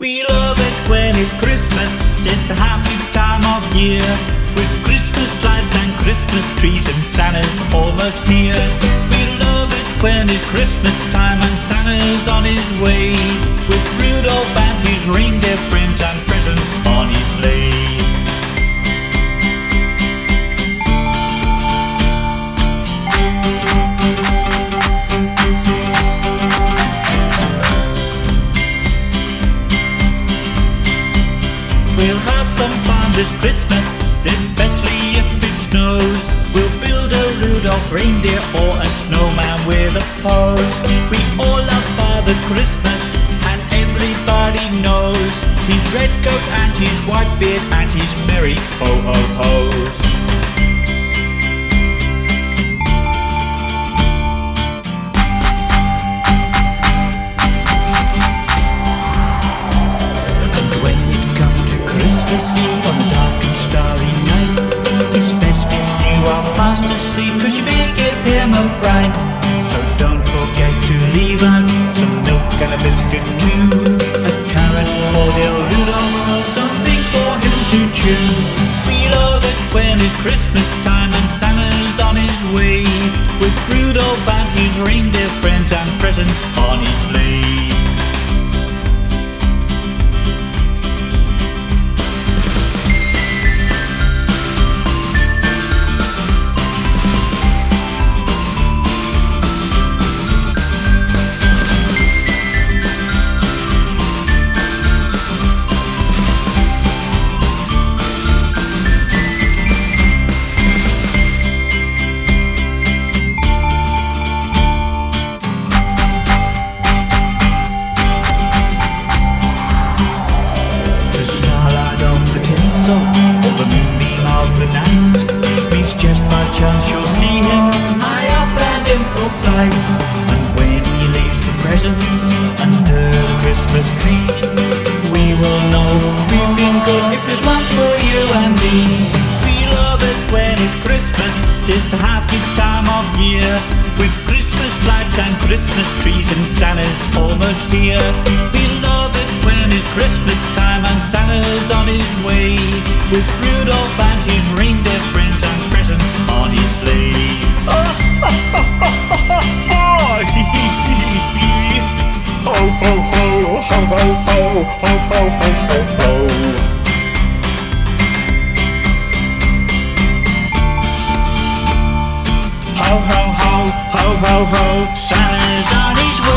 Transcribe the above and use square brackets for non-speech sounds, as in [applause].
We love it when it's Christmas, it's a happy time of year. With Christmas lights and Christmas trees and Santa's almost here. We love it when it's Christmas time and Santa's on his way. Reindeer or a snowman with a pose. We all love Father Christmas, and everybody knows his red coat and his white beard and his merry ho ho ho's. And when it comes to Christmas to some milk and a biscuit too, a carrot for little Rudolph, something for him to chew. We love it when it's Christmas time and Santa's on his way, with Rudolph and his reindeer friends and presents on his sleigh. Happy time of year. With Christmas lights and Christmas trees and Santa's almost here. We love it when it's Christmas time and Santa's on his way. With Rudolph and his reindeer friends and presents on his sleigh. [laughs] Ho ho ho, ho ho ho, ho ho ho. ho, ho, Santa's on his way.